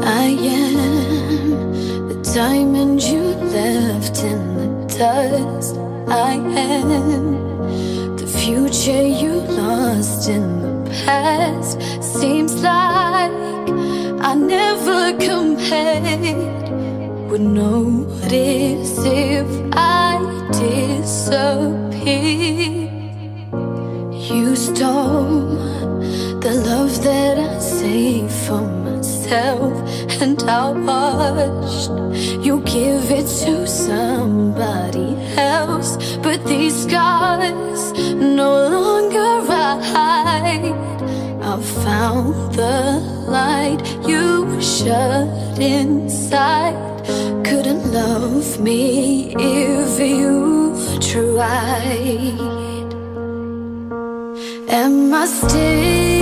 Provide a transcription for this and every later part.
I am the diamond you left in the dust. I am the future you lost in the past. Seems like I never compared. Would notice if I disappear. You stole the love that I saved for and I watched you give it to somebody else. But these scars no longer hide. I found the light you shut inside. Couldn't love me if you tried. Am I still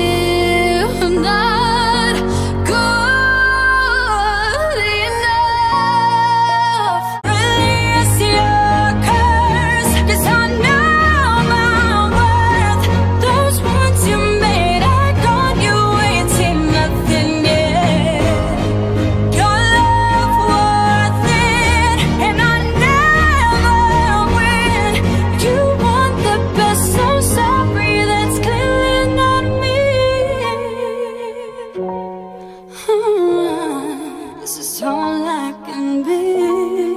all I can be.